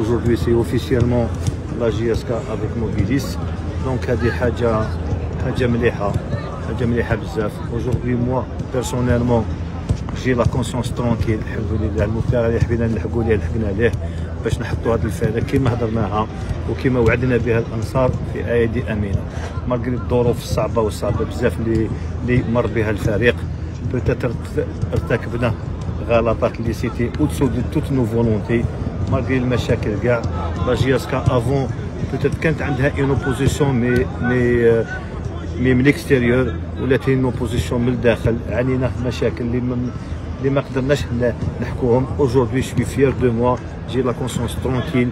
aujourd'hui c'est officiellement la JSK avec Mobilis. donc هذه حاجة حاجة مليحه حاجة مليحه بزاف aujourd'hui moi personnellement j'ai la conscience tranquille الحمد لله المبتغى اللي حبينا نلحقوا ليه لحقنا ليه باش نحطوا هذه الفائده كما هضرناها وكما وعدنا بها الانصار في ايدي امينه malgré الظروف الصعبه والصعبه بزاف اللي اللي مر بها الفريق peut-être ارتكبنا غلطات اللي c'était au-dessus de toutes nos volontés malgré المشاكل كاع la JSK avant peut-être كانت عندها une opposition mais mais mais من ال extérieur ولات هي opposition من الداخل عانينا في مشاكل اللي اللي ما قدرناش نحكوهم aujourd'hui je suis fier de moi j'ai la conscience tranquille